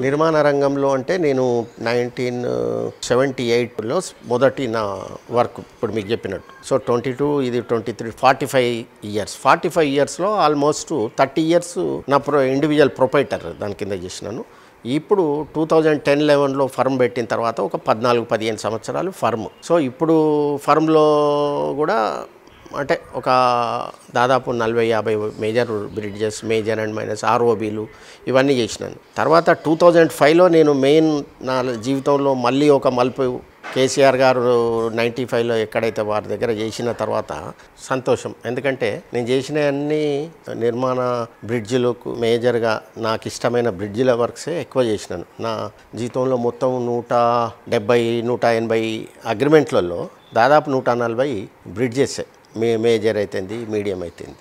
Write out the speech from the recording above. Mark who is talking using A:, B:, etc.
A: నిర్మాణ రంగంలో అంటే నేను నైన్టీన్ సెవెంటీ ఎయిట్లో మొదటి నా వర్క్ ఇప్పుడు మీకు చెప్పినట్టు. సో ట్వంటీ టూ ఇది twenty three forty five years. Forty five ఇయర్స్లో ఆల్మోస్ట్ థర్టీ ఇయర్స్ నా ప్రో ఇండివిజువల్ ప్రొపైటర్ దాని కింద చేసినాను. ఇప్పుడు టూ థౌజండ్ టెన్ లెవెన్లో ఫర్మ్ పెట్టిన తర్వాత ఒక పద్నాలుగు పదిహేను సంవత్సరాలు ఫర్మ్. సో ఇప్పుడు ఫర్మ్లో కూడా అంటే ఒక దాదాపు నలభై యాభై major bridges major and minus ఆర్ఓబీలు ఇవన్నీ చేసినాను. తర్వాత టూ థౌజండ్ ఫైవ్లో నేను మెయిన్ నా జీవితంలో మళ్ళీ ఒక మలుపు కేసీఆర్ గారు నైంటీ ఫైవ్లో ఎక్కడైతే వారి దగ్గర చేసిన తర్వాత సంతోషం. ఎందుకంటే నేను చేసిన అన్ని నిర్మాణ బ్రిడ్జిలకు మేజర్గా నాకు ఇష్టమైన బ్రిడ్జిల వర్క్సే ఎక్కువ చేసినాను. నా జీవితంలో మొత్తం నూట డెబ్బై నూట ఎనభై అగ్రిమెంట్లలో దాదాపు నూట నలభై బ్రిడ్జెస్ మేజర్ అవుతుంది మీడియం అవుతుంది